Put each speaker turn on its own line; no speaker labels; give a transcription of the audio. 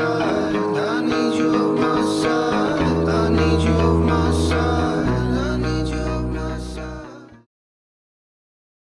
side. I need you on my side. I need you on my side.